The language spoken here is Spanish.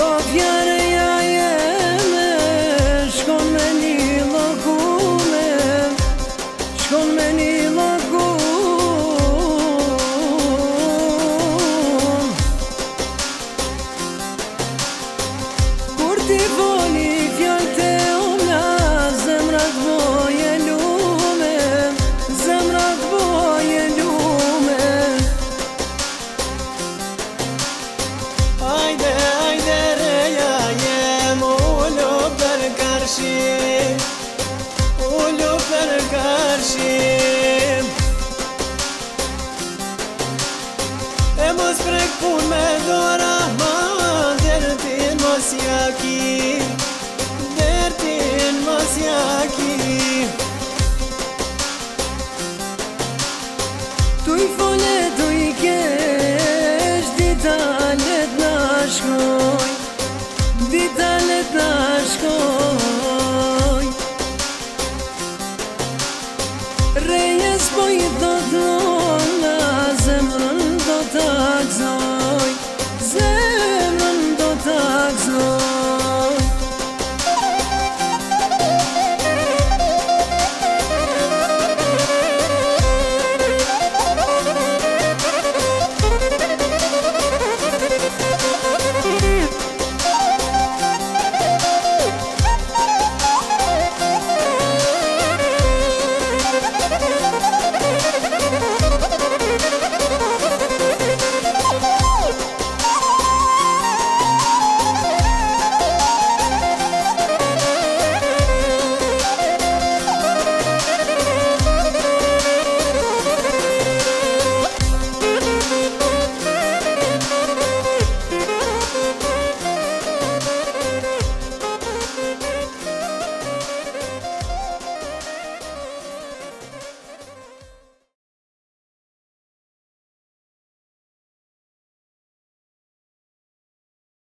of